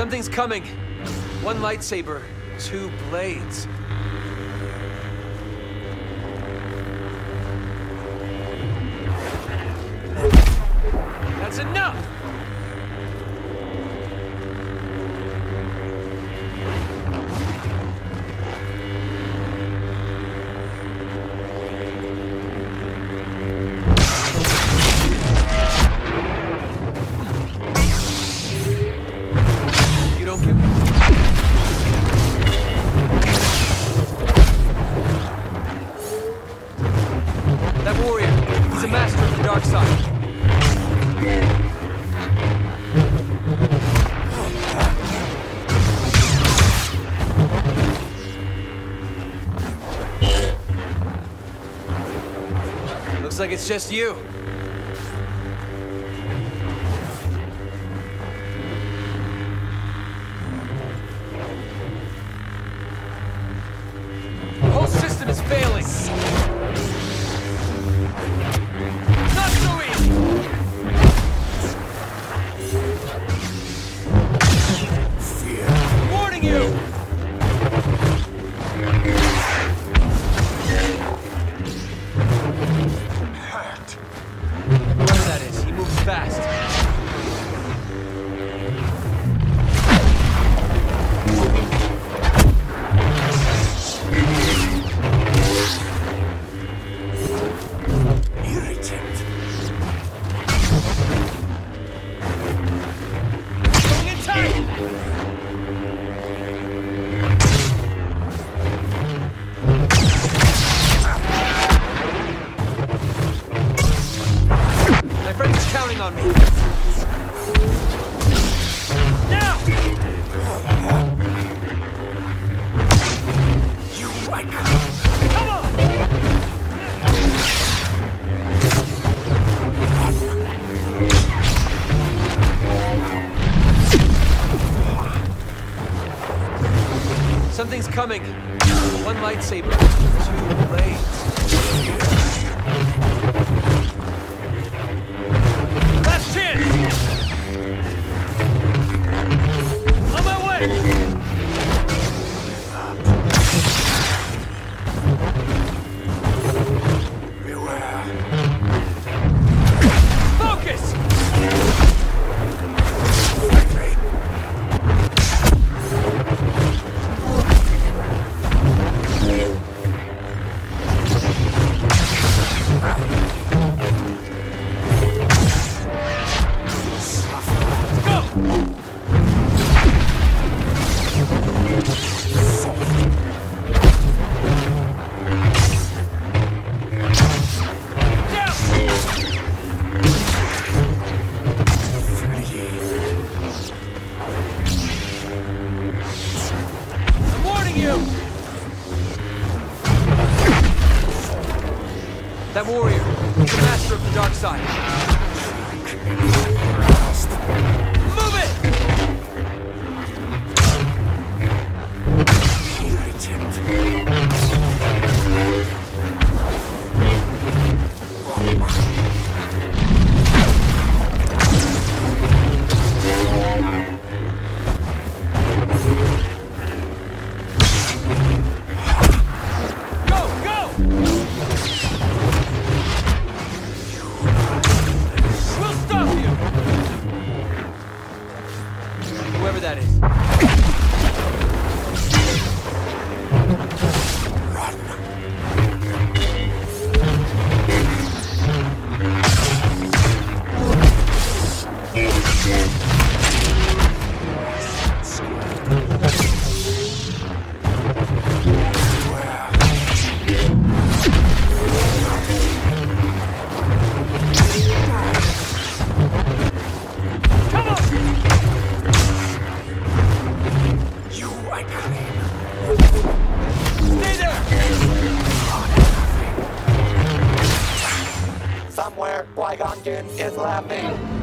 Something's coming. One lightsaber, two blades. Looks like it's just you. You! Something's coming. One lightsaber, two blades. That warrior, the master of the dark side. Whoever that is. Somewhere, Qui-Gon Jinn is laughing.